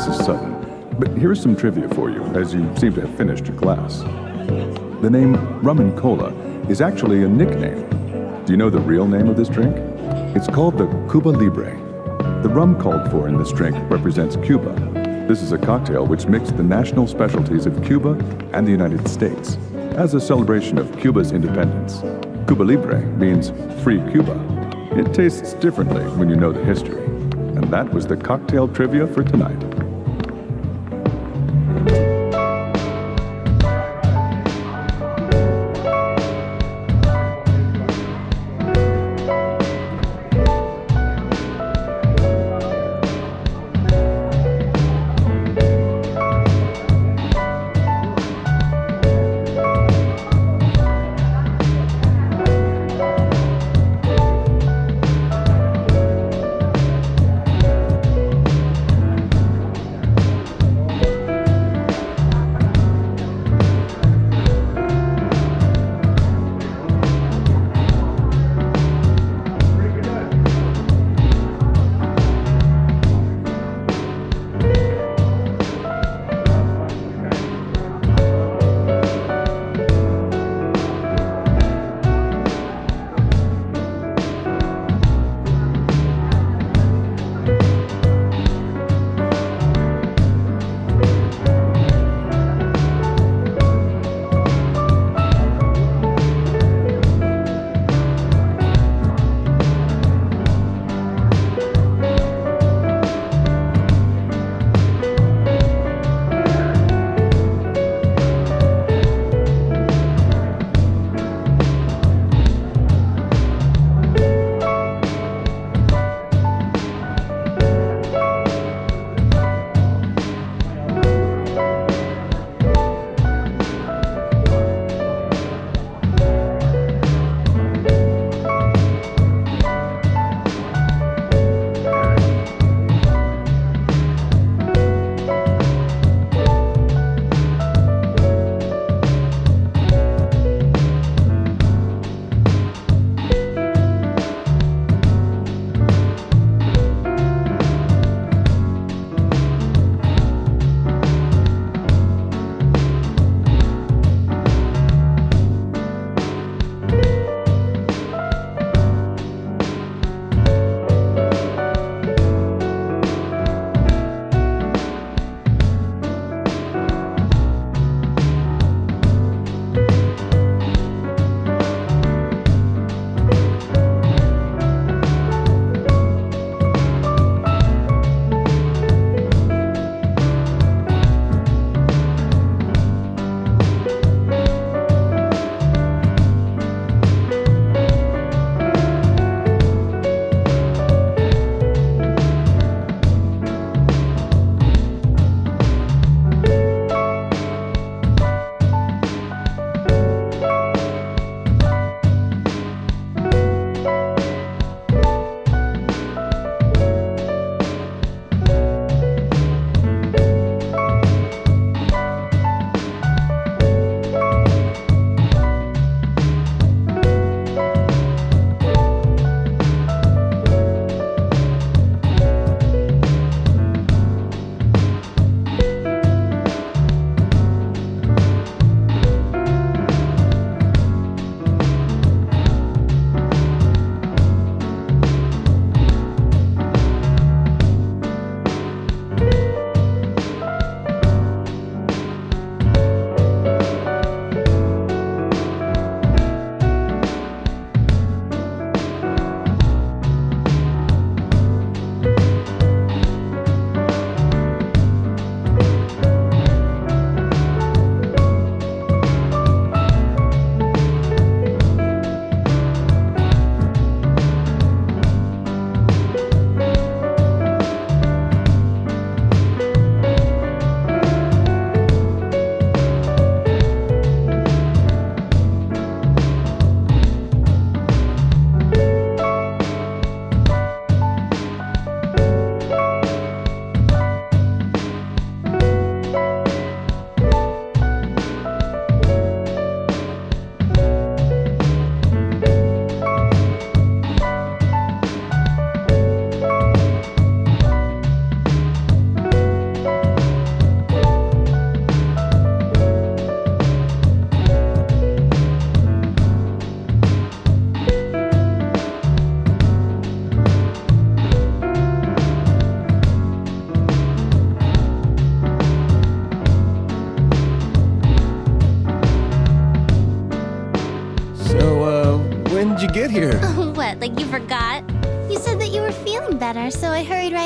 Mrs. Sutton, but here's some trivia for you, as you seem to have finished your class. The name rum and cola is actually a nickname. Do you know the real name of this drink? It's called the Cuba Libre. The rum called for in this drink represents Cuba. This is a cocktail which mixed the national specialties of Cuba and the United States as a celebration of Cuba's independence. Cuba Libre means free Cuba. It tastes differently when you know the history. And that was the cocktail trivia for tonight.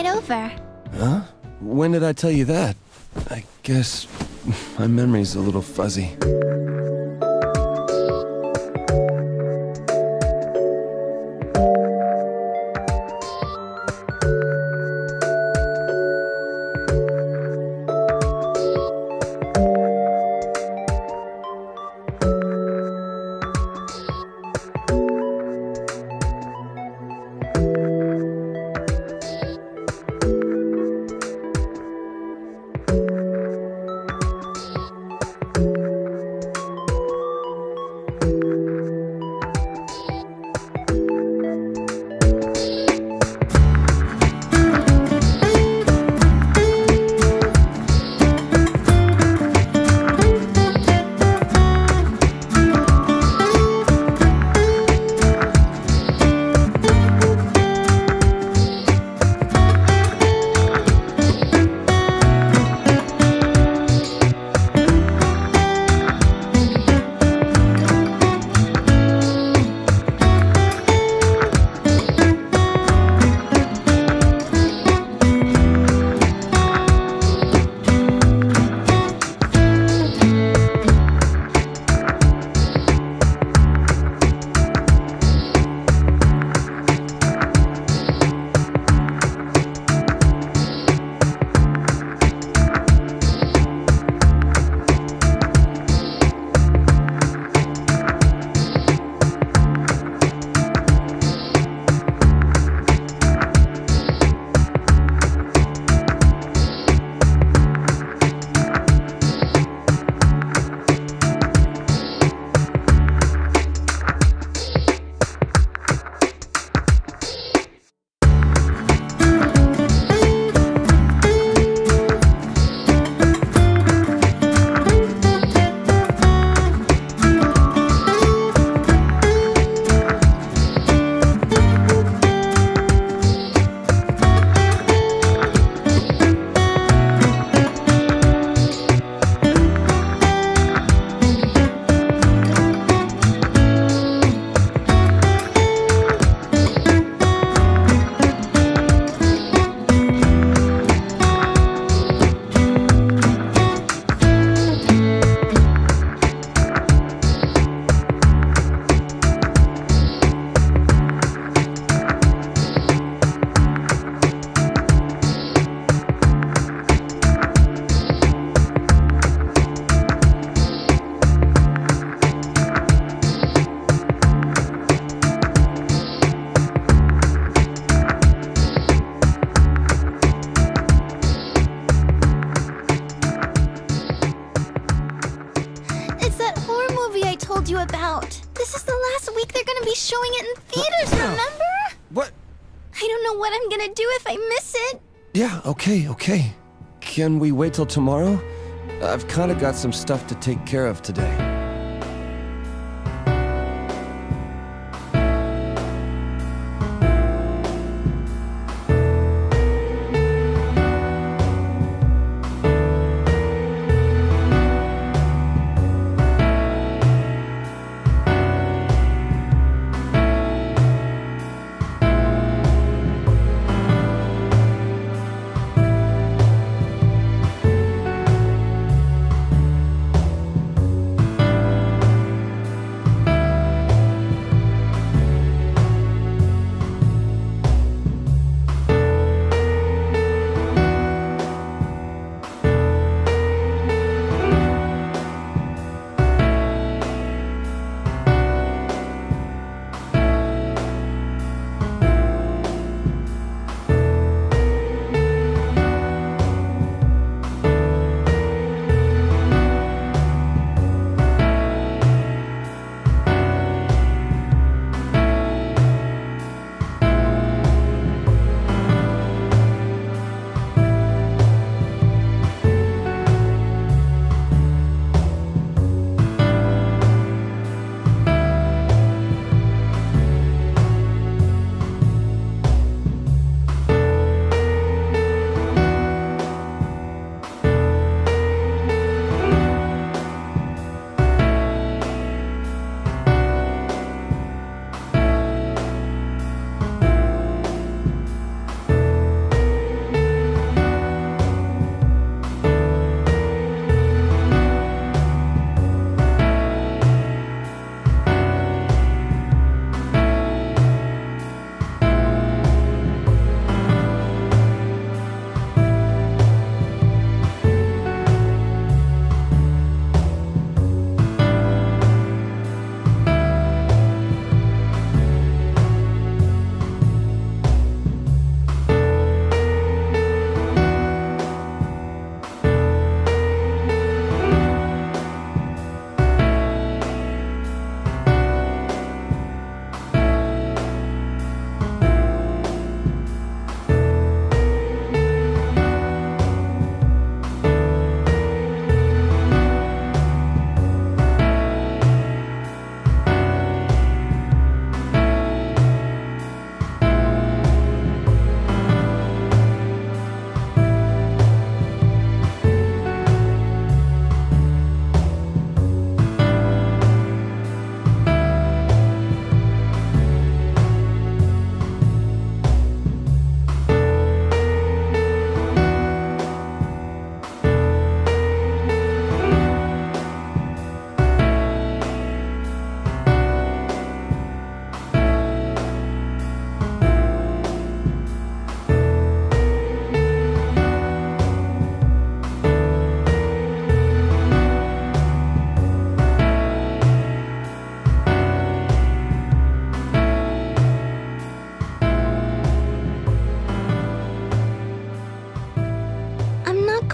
Right over. Huh? When did I tell you that? I guess my memory's a little fuzzy. Okay, okay. Can we wait till tomorrow? I've kind of got some stuff to take care of today.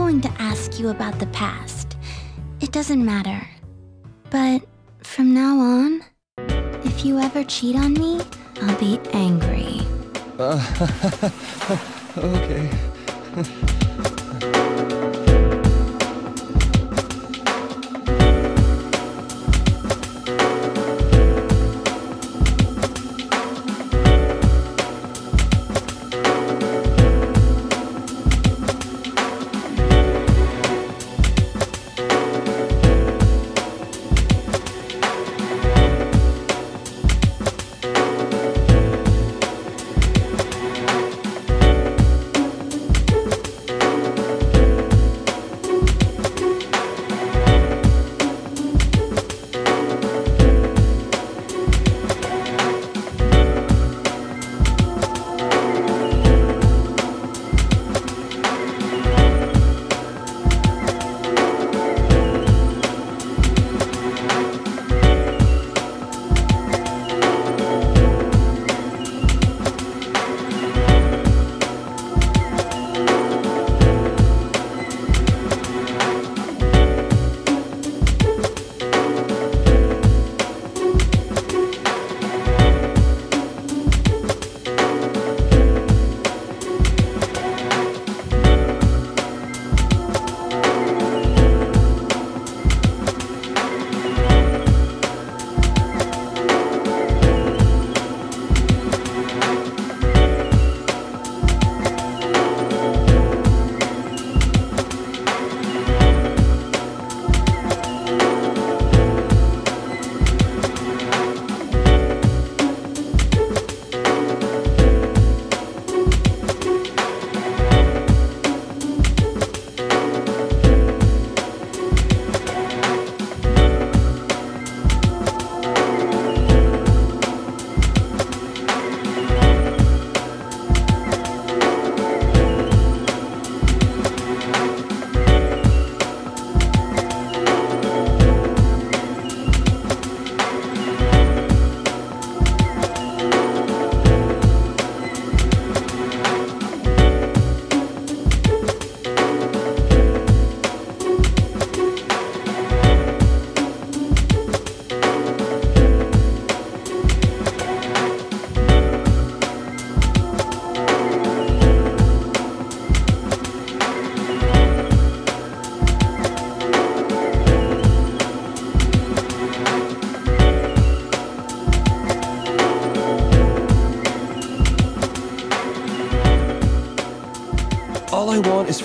Going to ask you about the past. It doesn't matter. But from now on, if you ever cheat on me, I'll be angry. Okay.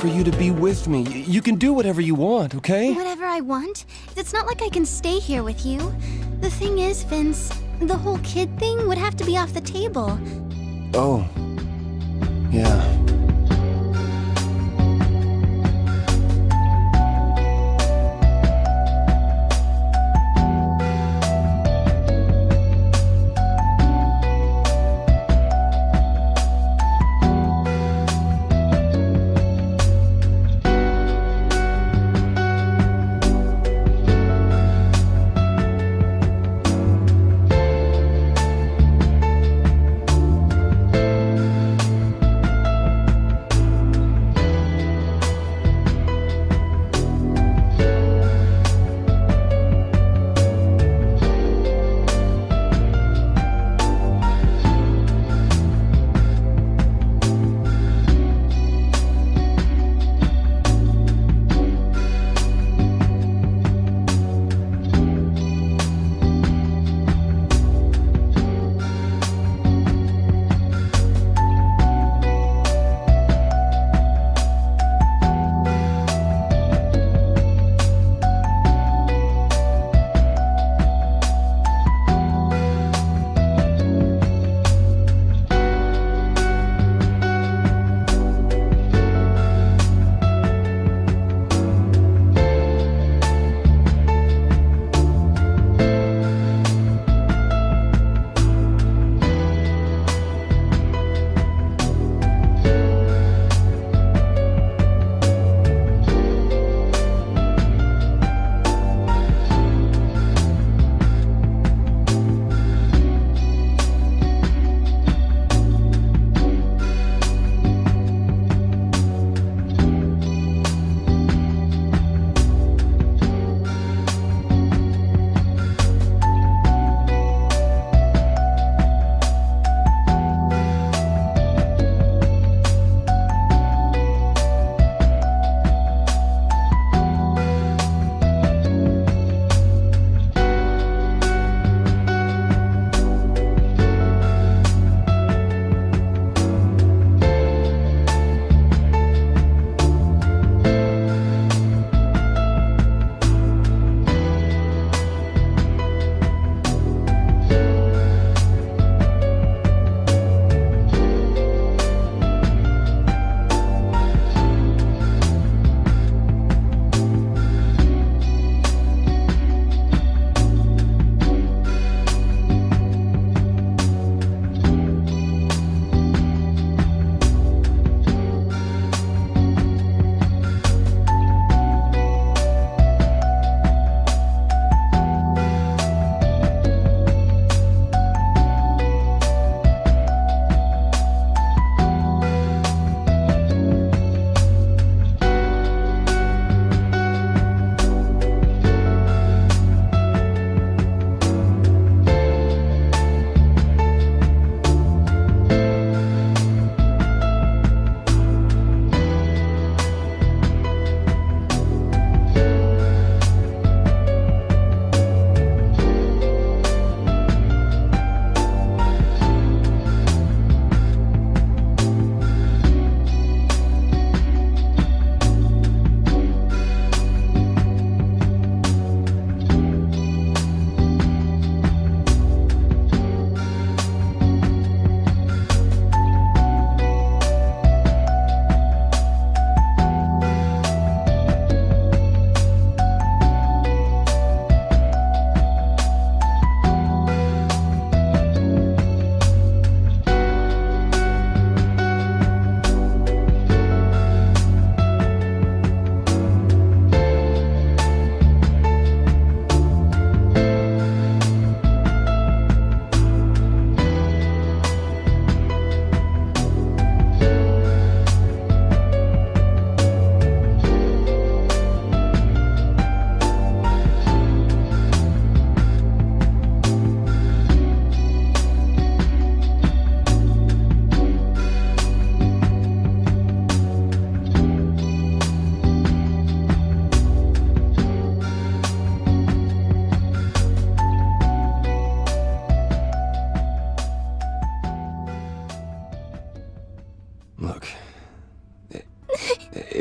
for you to be with me. You can do whatever you want, okay? Whatever I want. It's not like I can stay here with you. The thing is, Vince, the whole kid thing would have to be off the table. Oh.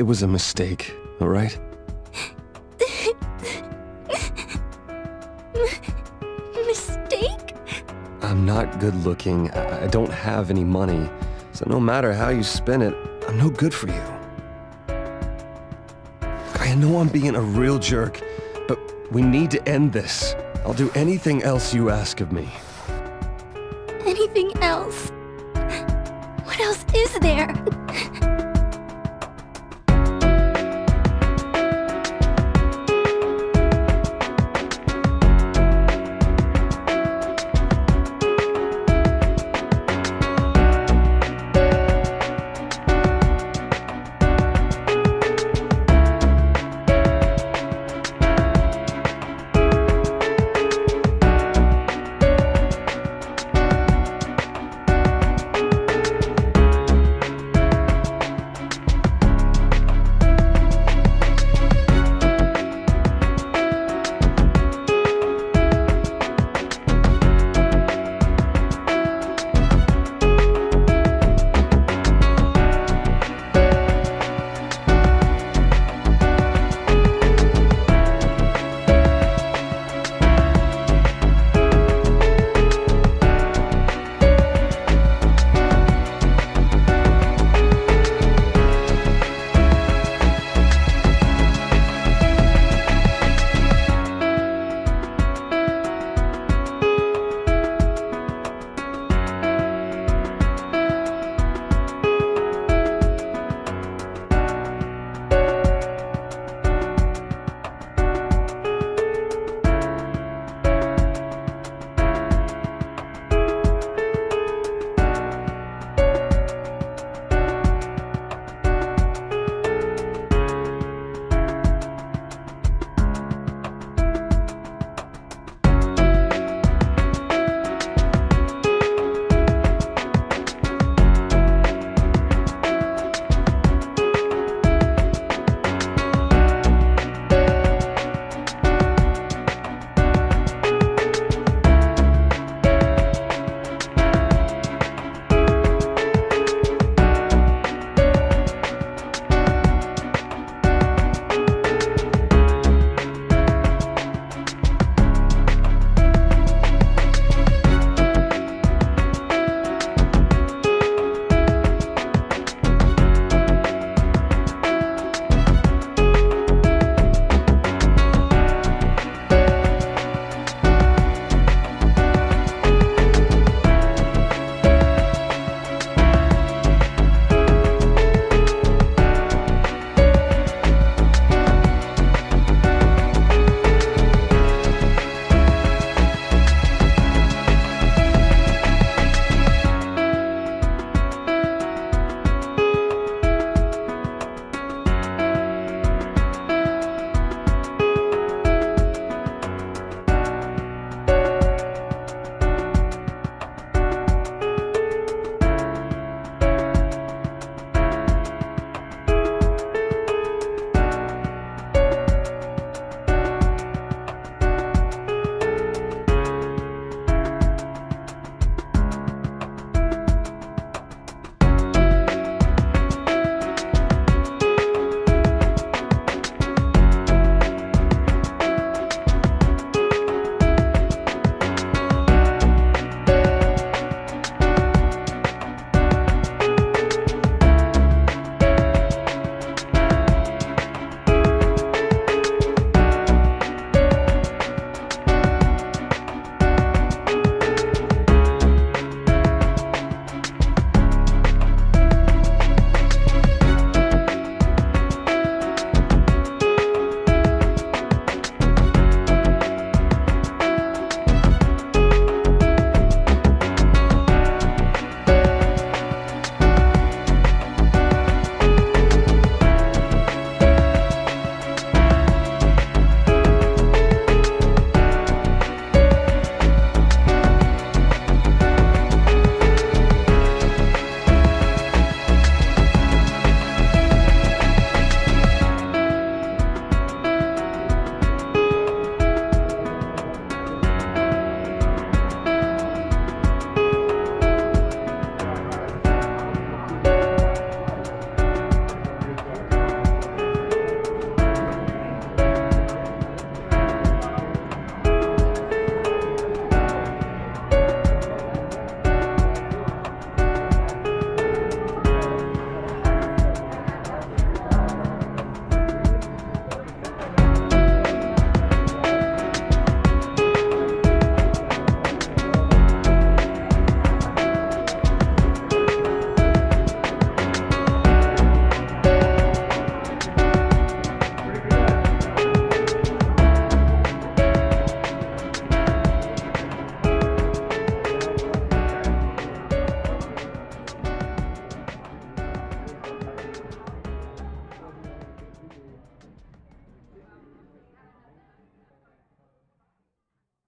It was a mistake, alright? Mistake? I'm not good looking. I I don't have any money. So no matter how you spend it, I'm no good for you. I know I'm being a real jerk, but we need to end this. I'll do anything else you ask of me. Anything else? What else is there?